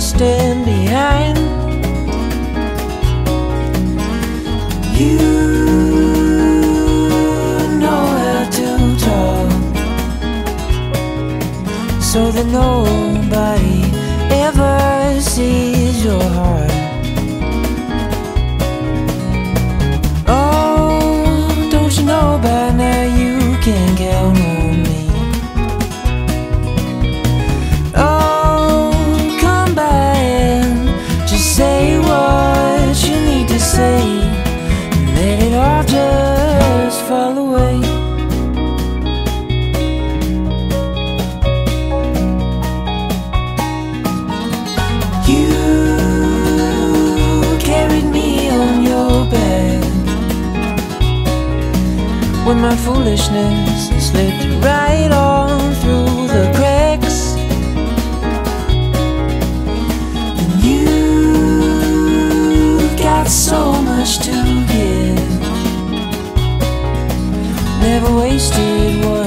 stand behind you. Know how to talk so that nobody when my foolishness slipped right on through the cracks. And you've got so much to give, never wasted one.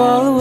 fall